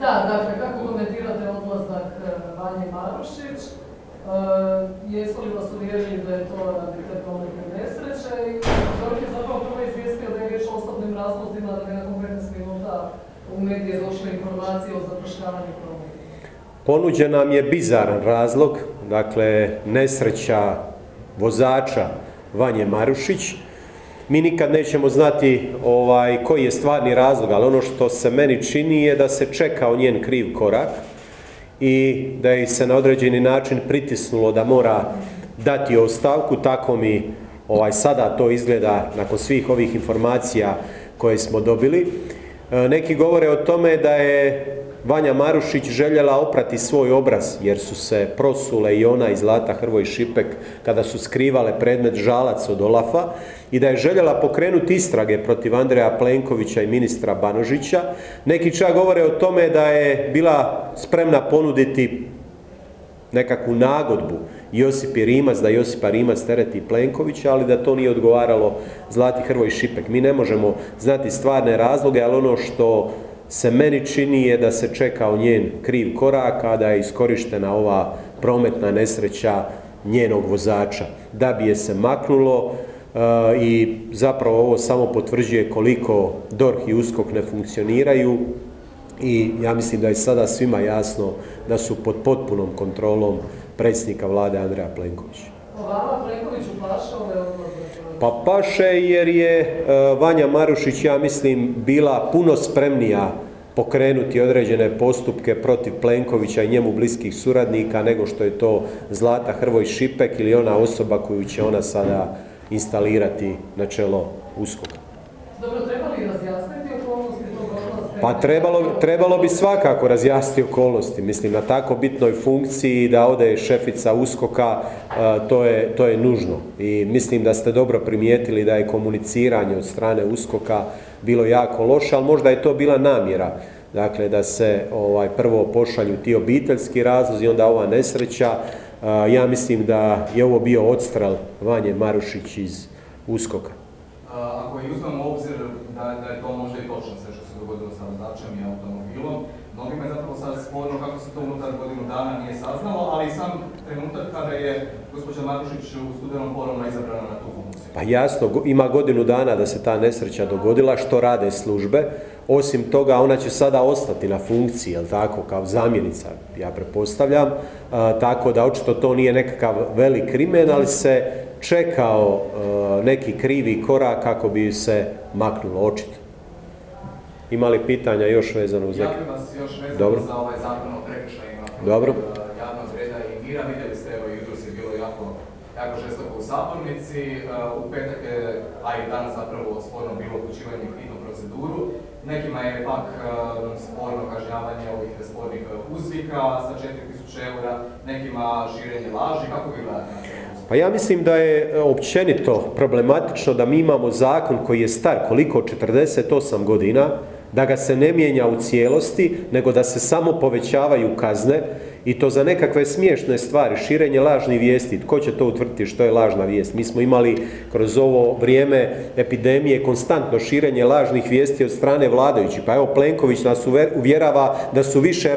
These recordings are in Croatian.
Da, dakle, kako komentirate odlazak e, Vanje Marušić? E, jesu li vas uvjerili da je to radi te prometne nesreće? I Dork je zapravo prvo izvijestio da je riječ o osobnim razlozima, da bi nakon 15 minuta u medije došle informacije o zapršavanju prometa. Ponuđen nam je bizaran razlog, dakle nesreća vozača Vanje Marušić. Mi nikad nećemo znati ovaj, koji je stvarni razlog, ali ono što se meni čini je da se čekao njen kriv korak i da je se na određeni način pritisnulo da mora dati ostavku, tako mi ovaj, sada to izgleda nakon svih ovih informacija koje smo dobili. E, neki govore o tome da je Vanja Marušić željela oprati svoj obraz jer su se prosule i ona i Zlata Hrvoj Šipek kada su skrivale predmet žalac od Olafa i da je željela pokrenuti istrage protiv Andreja Plenkovića i ministra Banožića. Neki čak govore o tome da je bila spremna ponuditi nekakvu nagodbu Josipi Rimac, da Josipa Rimac tereti Plenkovića, ali da to nije odgovaralo Zlati Hrvoj Šipek. Mi ne možemo znati stvarne razloge, ali ono što se meni čini je da se čekao njen kriv korak, a da je iskorištena ova prometna nesreća njenog vozača. Da bi je se maknulo e, i zapravo ovo samo potvrđuje koliko DORH i USKOK ne funkcioniraju i ja mislim da je sada svima jasno da su pod potpunom kontrolom predsjednika vlade Andreja Plenkovića. Vama Plenkoviću paše ove odlaze? Pa paše jer je e, Vanja Marušić, ja mislim, bila puno spremnija pokrenuti određene postupke protiv Plenkovića i njemu bliskih suradnika nego što je to Zlata Hrvoj Šipek ili ona osoba koju će ona sada instalirati na čelo uskoka. Dobro, treba li razjasniti okolnosti tog odlaska? Pa trebalo, trebalo bi svakako razjasniti okolnosti. Mislim, na tako bitnoj funkciji da ode šefica uskoka, e, to je, to je nužno. I mislim da ste dobro primijetili da je komuniciranje od strane uskoka bilo jako loše, ali možda je to bila namjera. Dakle, da se ovaj, prvo pošalju ti obiteljski razlozi, onda ova nesreća. E, Ja mislim da je ovo bio odstral Vanje Marušić iz uskoka. Ako i uzmemo obzir da, da je to možda i točno sve što se dogodilo sa vozačem i automobilom, mnogima je zapravo sad sporno kako se to unutar godinu dana nije saznalo, ali sam trenutak kada je gospođa Marušić u studenom ponovno izabrana na tu funkciju. Pa jasno, ima godinu dana da se ta nesreća dogodila, što rade službe. Osim toga, ona će sada ostati na funkciji, jel tako, kao zamjenica, ja pretpostavljam. A, tako da očito to nije nekakav velik krimen, ali se čekao a, neki krivi korak kako bi se maknulo, očito. Ima li pitanja još vezano uz Ja neke? bih vas još vezano Dobro. za ovaj zakon o prekršajima Dobro. e, javnog reda i mira. Vidjeli ste, evo jutros je bilo jako, jako žestoko u sabornici. E, U petak je, a i danas zapravo sporno bilo uključivanje u hitnu proceduru. Nekima je pak e, sporno kažnjavanje ovih spornih uzvika sa 4000 eura, nekima širenje laži. Kako vi gledate na? Pa ja mislim da je e, općenito problematično da mi imamo zakon koji je star koliko 48 godina, da ga se ne mijenja u cijelosti, nego da se samo povećavaju kazne i to za nekakve smiješne stvari, širenje lažnih vijesti. Tko će to utvrditi što je lažna vijest? Mi smo imali kroz ovo vrijeme epidemije konstantno širenje lažnih vijesti od strane vladajućih. Pa evo Plenković nas uvjerava da su više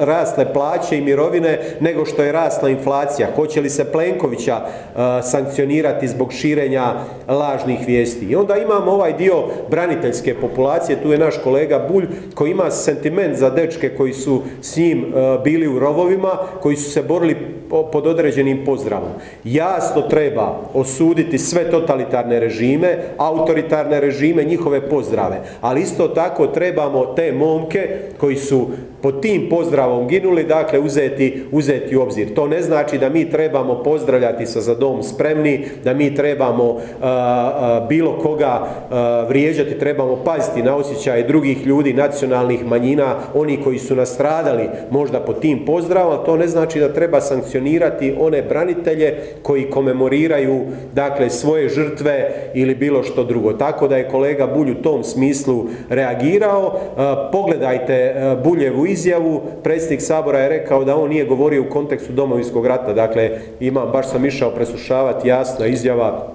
rasle plaće i mirovine nego što je rasla inflacija. Hoće li se Plenkovića uh, sankcionirati zbog širenja lažnih vijesti? I onda imamo ovaj dio braniteljske populacije, tu je naš kolega Bulj koji ima sentiment za dečke koji su s njim uh, bili u rovovima, koji su se borili po- pod određenim pozdravom. Jasno treba osuditi sve totalitarne režime, autoritarne režime, njihove pozdrave, ali isto tako trebamo te momke koji su pod tim pozdravom ginuli, dakle uzeti, uzeti u obzir. To ne znači da mi trebamo pozdravljati sa za dom spremni, da mi trebamo a, a, bilo koga a, vrijeđati, trebamo paziti na osjećaje drugih ljudi, nacionalnih manjina, oni koji su nastradali možda pod tim pozdravom, ali to ne znači da treba sankcionirati one branitelje koji komemoriraju dakle svoje žrtve ili bilo što drugo. Tako da je kolega Bulj u tom smislu reagirao. A, Pogledajte a, Buljevu izjavu, predsjednik Sabora je rekao da on nije govorio u kontekstu domovinskog rata, dakle imam, baš sam išao preslušavati jasna izjava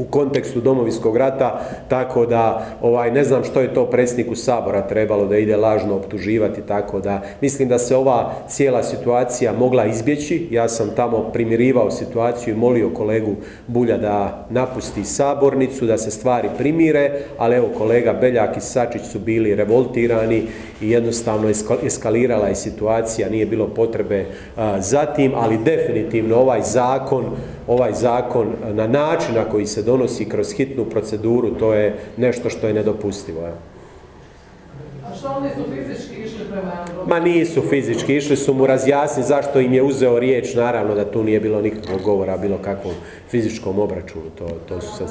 u kontekstu Domovinskog rata, tako da ovaj, ne znam što je to predsjedniku Sabora trebalo da ide lažno optuživati, tako da mislim da se ova cijela situacija mogla izbjeći. Ja sam tamo primirivao situaciju i molio kolegu Bulja da napusti sabornicu, da se stvari primire, ali evo kolega Beljak i Sačić su bili revoltirani i jednostavno eskalirala je situacija, nije bilo potrebe za tim, ali definitivno ovaj zakon, ovaj zakon na način na koji se donosi kroz hitnu proceduru, to je nešto što je nedopustivo. A što oni su fizički išli prema Ma nisu fizički, išli su mu razjasniti zašto im je uzeo riječ, naravno da tu nije bilo nikakvog govora, bilo kakvom fizičkom obračunu, to, to su se...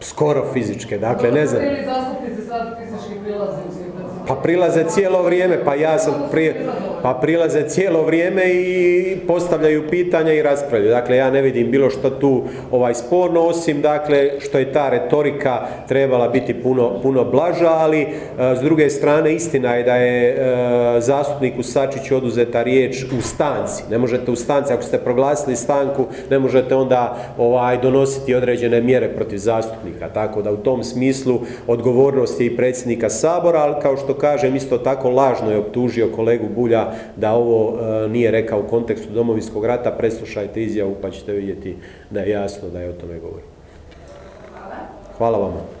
Skoro fizičke, dakle ne znam. Ili zastupnici sad fizički prilaze Pa prilaze cijelo vrijeme, pa ja sam prije, pa prilaze cijelo vrijeme i postavljaju pitanja i raspravljaju. Dakle, ja ne vidim bilo što tu ovaj sporno, osim dakle što je ta retorika trebala biti puno, puno blaža, ali e, s druge strane istina je da je e, zastupniku Sačiću oduzeta riječ u stanci. Ne možete u stanci, ako ste proglasili stanku, ne možete onda ovaj donositi određene mjere protiv zastupnika. Tako da u tom smislu odgovornost je i predsjednika Sabora, ali kao što kažem, isto tako lažno je optužio kolegu Bulja da ovo e, nije rekao u kontekstu domovinskog rata, preslušajte izjavu pa ćete vidjeti da je jasno da je o tome govori. Hvala vama.